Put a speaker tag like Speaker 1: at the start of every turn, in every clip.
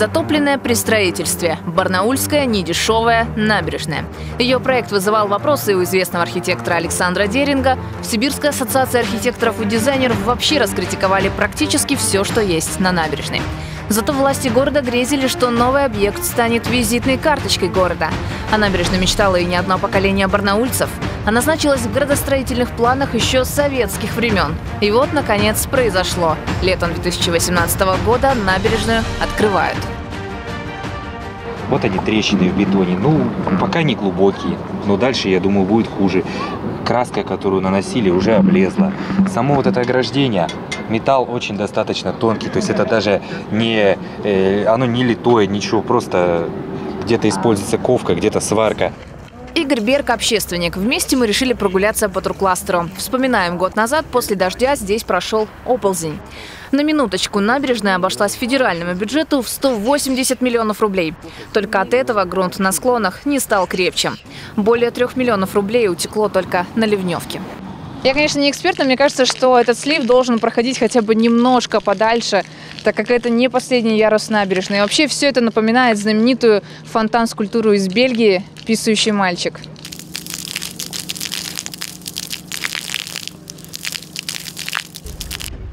Speaker 1: Затопленная при строительстве. Барнаульская недешевая набережная. Ее проект вызывал вопросы у известного архитектора Александра Деринга. В Сибирской ассоциации архитекторов и дизайнеров вообще раскритиковали практически все, что есть на набережной. Зато власти города грезили, что новый объект станет визитной карточкой города. О набережной мечтало и не одно поколение барнаульцев. Она значилась в градостроительных планах еще с советских времен. И вот, наконец, произошло. Летом 2018 года набережную открывают.
Speaker 2: Вот они трещины в бетоне. Ну, пока не глубокие, но дальше, я думаю, будет хуже. Краска, которую наносили, уже облезла. Само вот это ограждение, металл очень достаточно тонкий, то есть это даже не, э, оно не литое, ничего, просто где-то используется ковка, где-то сварка.
Speaker 1: Игорь Берг – общественник. Вместе мы решили прогуляться по туркластеру. Вспоминаем, год назад после дождя здесь прошел оползень. На минуточку набережная обошлась федеральному бюджету в 180 миллионов рублей. Только от этого грунт на склонах не стал крепче. Более трех миллионов рублей утекло только на ливневке. Я, конечно, не эксперт, но мне кажется, что этот слив должен проходить хотя бы немножко подальше, так как это не последний ярус набережной. И вообще все это напоминает знаменитую фонтан-скульптуру из Бельгии «Писающий мальчик».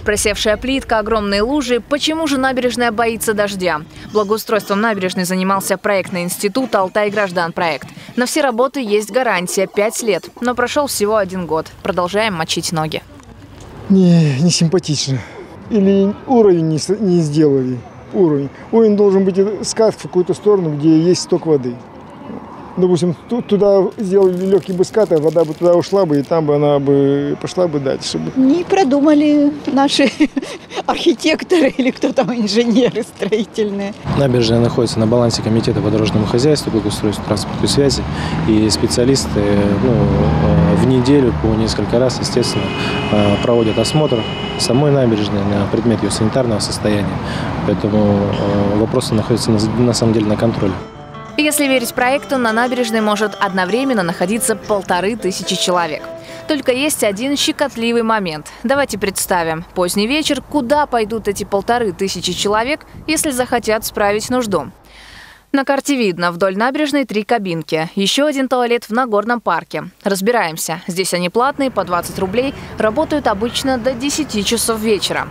Speaker 1: Просевшая плитка, огромные лужи. Почему же набережная боится дождя? Благоустройством набережной занимался проектный институт «Алтай граждан проект». На все работы есть гарантия – 5 лет. Но прошел всего один год. Продолжаем мочить ноги.
Speaker 3: Не, не симпатично. Или уровень не, не сделали. Уровень. Уровень должен быть скат в какую-то сторону, где есть сток воды допустим, туда сделали легкий бы скат, а вода бы туда ушла бы, и там бы она бы пошла бы дальше.
Speaker 4: Не продумали наши архитекторы или кто там, инженеры строительные.
Speaker 5: Набережная находится на балансе Комитета по дорожному хозяйству, благоустройству, транспортной связи. И специалисты ну, э, в неделю по несколько раз, естественно, э, проводят осмотр самой набережной на предмет ее санитарного состояния. Поэтому э, вопросы находятся на самом деле на контроле.
Speaker 1: Если верить проекту, на набережной может одновременно находиться полторы тысячи человек. Только есть один щекотливый момент. Давайте представим. Поздний вечер. Куда пойдут эти полторы тысячи человек, если захотят справить нужду? На карте видно, вдоль набережной три кабинки. Еще один туалет в Нагорном парке. Разбираемся. Здесь они платные, по 20 рублей. Работают обычно до 10 часов вечера.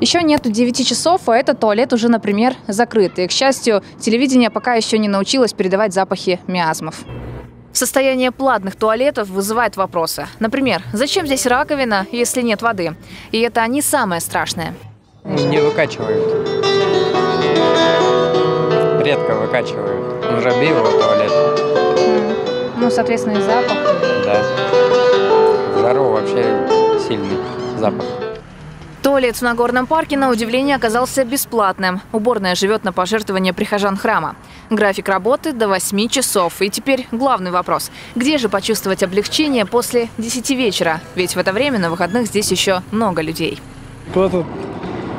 Speaker 1: Еще нету 9 часов, а этот туалет уже, например, закрыт. И, к счастью, телевидение пока еще не научилось передавать запахи миазмов. Состояние платных туалетов вызывает вопросы. Например, зачем здесь раковина, если нет воды? И это не самое страшное.
Speaker 6: Не выкачивают. Редко выкачивают. Уже его туалет.
Speaker 1: Ну, соответственно, и запах.
Speaker 6: Да. Жару вообще сильный запах.
Speaker 1: Туалет в Нагорном парке, на удивление, оказался бесплатным. Уборная живет на пожертвование прихожан храма. График работы до 8 часов. И теперь главный вопрос. Где же почувствовать облегчение после 10 вечера? Ведь в это время на выходных здесь еще много людей.
Speaker 7: Куда-то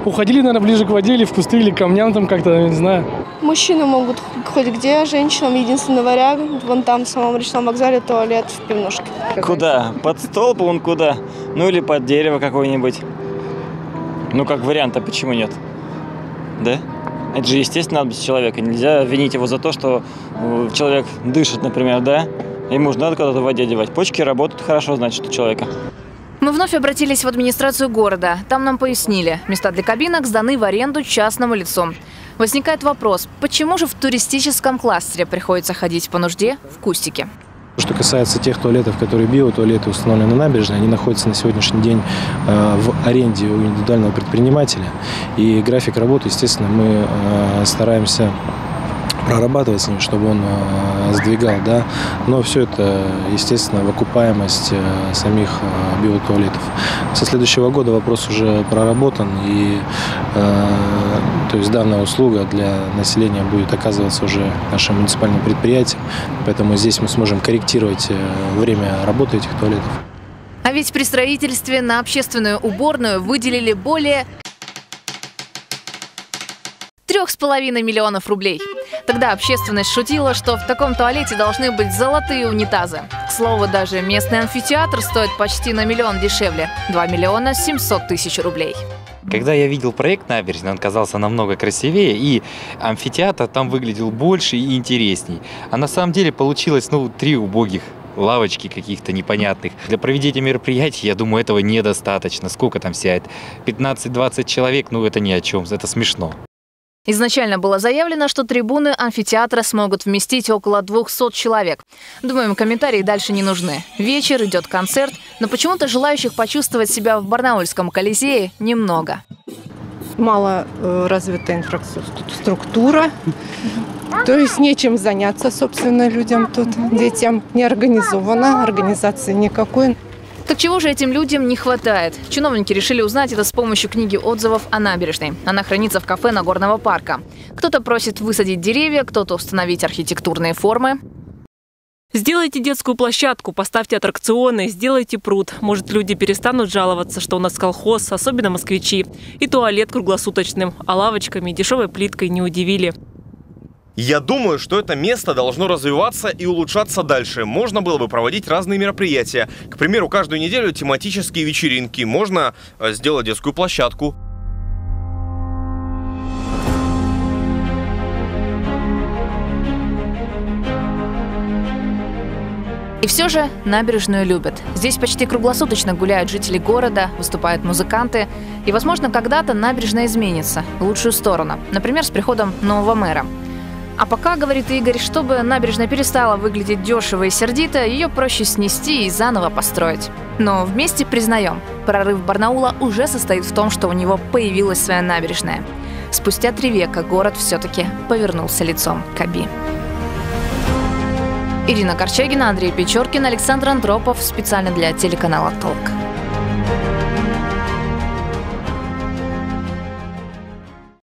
Speaker 7: уходили, наверное, ближе к воде или в кусты, или к камням там как-то, не знаю.
Speaker 8: Мужчины могут хоть где, женщинам единственный вариант, вон там, в самом речном вокзале, туалет в пивнушке.
Speaker 9: Куда? Под столб вон куда? Ну или под дерево какое-нибудь. Ну, как вариант, а почему нет? Да? Это же естественно надобность человека. Нельзя винить его за то, что э, человек дышит, например, да? Ему же надо куда-то в воде девать. Почки работают хорошо, значит, у человека.
Speaker 1: Мы вновь обратились в администрацию города. Там нам пояснили, места для кабинок сданы в аренду частному лицу. Возникает вопрос, почему же в туристическом кластере приходится ходить по нужде в кустике?
Speaker 5: Что касается тех туалетов, которые биотуалеты установлены на набережной, они находятся на сегодняшний день э, в аренде у индивидуального предпринимателя. И график работы, естественно, мы э, стараемся прорабатывать с ним, чтобы он э, сдвигал, да. Но все это, естественно, в окупаемость э, самих э, биотуалетов. Со следующего года вопрос уже проработан, и то есть данная услуга для населения будет оказываться уже нашим муниципальным предприятием, поэтому здесь мы сможем корректировать время работы этих туалетов.
Speaker 1: А ведь при строительстве на общественную уборную выделили более трех с половиной миллионов рублей. Тогда общественность шутила, что в таком туалете должны быть золотые унитазы. К слову, даже местный амфитеатр стоит почти на миллион дешевле – 2 миллиона 700 тысяч рублей.
Speaker 2: Когда я видел проект набережной, он казался намного красивее, и амфитеатр там выглядел больше и интересней. А на самом деле получилось, ну, три убогих лавочки каких-то непонятных. Для проведения мероприятий, я думаю, этого недостаточно. Сколько там сядет? 15-20 человек, ну это ни о чем, это смешно.
Speaker 1: Изначально было заявлено, что трибуны амфитеатра смогут вместить около 200 человек. Думаем, комментарии дальше не нужны. Вечер, идет концерт, но почему-то желающих почувствовать себя в Барнаульском Колизее немного.
Speaker 10: Мало э, развитая инфраструктура, то есть нечем заняться, собственно, людям тут, детям. Не организовано, организации никакой.
Speaker 1: Так чего же этим людям не хватает? Чиновники решили узнать это с помощью книги отзывов о набережной. Она хранится в кафе Нагорного парка. Кто-то просит высадить деревья, кто-то установить архитектурные формы.
Speaker 11: Сделайте детскую площадку, поставьте аттракционы, сделайте пруд. Может, люди перестанут жаловаться, что у нас колхоз, особенно москвичи. И туалет круглосуточным, а лавочками и дешевой плиткой не удивили.
Speaker 12: Я думаю, что это место должно развиваться и улучшаться дальше. Можно было бы проводить разные мероприятия. К примеру, каждую неделю тематические вечеринки. Можно э, сделать детскую площадку.
Speaker 1: И все же набережную любят. Здесь почти круглосуточно гуляют жители города, выступают музыканты. И, возможно, когда-то набережная изменится в лучшую сторону. Например, с приходом нового мэра. А пока, говорит Игорь, чтобы набережная перестала выглядеть дешево и сердито, ее проще снести и заново построить. Но вместе признаем, прорыв Барнаула уже состоит в том, что у него появилась своя набережная. Спустя три века город все-таки повернулся лицом к Аби. Ирина Корчагина, Андрей Печоркин, Александр Андропов. Специально для телеканала «Толк».